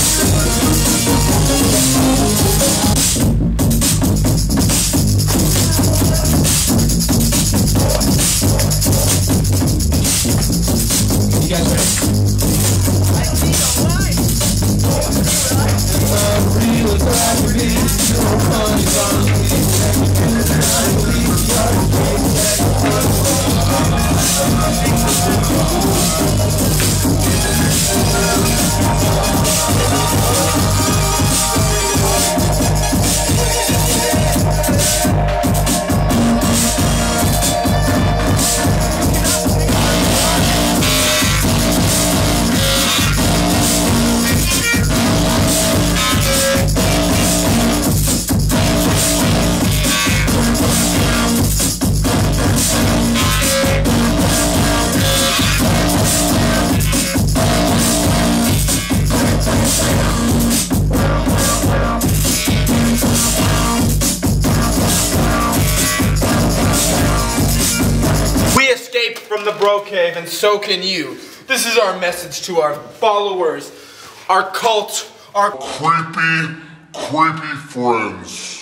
We escaped from the bro cave and so can you. This is our message to our followers, our cult, our creepy, creepy friends.